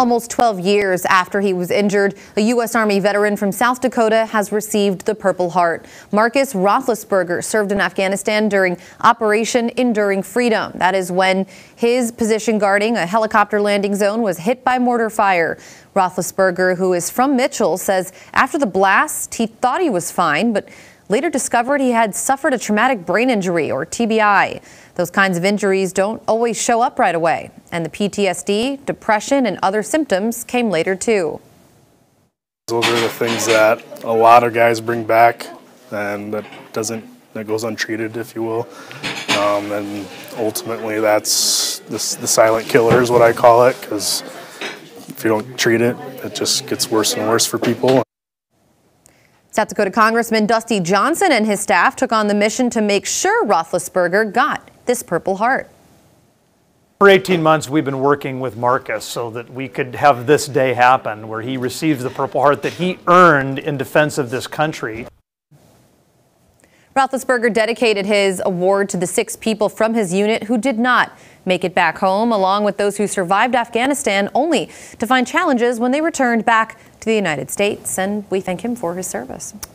Almost 12 years after he was injured, a U.S. Army veteran from South Dakota has received the Purple Heart. Marcus Roethlisberger served in Afghanistan during Operation Enduring Freedom. That is when his position guarding a helicopter landing zone was hit by mortar fire. Roethlisberger, who is from Mitchell, says after the blast, he thought he was fine, but later discovered he had suffered a traumatic brain injury or TBI. Those kinds of injuries don't always show up right away, and the PTSD, depression, and other symptoms came later too. Those are the things that a lot of guys bring back, and that doesn't that goes untreated, if you will. Um, and ultimately, that's the silent killer is what I call it, because if you don't treat it, it just gets worse and worse for people. South Dakota Congressman Dusty Johnson and his staff took on the mission to make sure Roethlisberger got this Purple Heart. For 18 months, we've been working with Marcus so that we could have this day happen where he receives the Purple Heart that he earned in defense of this country. Roethlisberger dedicated his award to the six people from his unit who did not make it back home, along with those who survived Afghanistan only to find challenges when they returned back to the United States. And we thank him for his service.